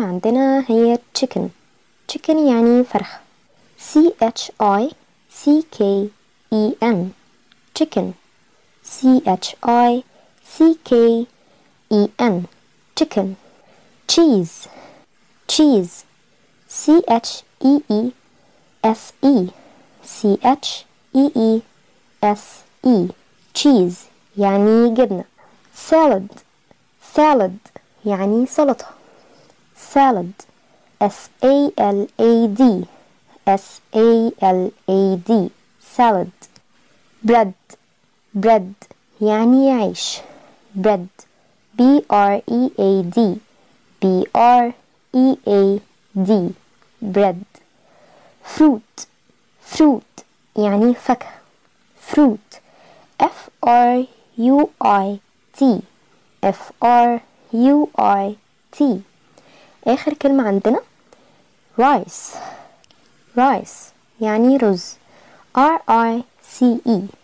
كلمة عندنا هي chicken chicken يعني فرخ C H I C K E N chicken C H I C K E N chicken cheese cheese C H E E S E C H E E S E cheese يعني جبنة salad salad يعني سلطة salad S A L A D S A L A D salad bread bread يعني عيش bread B R E A D B R E A D bread fruit fruit يعني فاكهة fruit F R U I T F R U I T آخر كلمة عندنا rice. rice يعني رز. R I C E.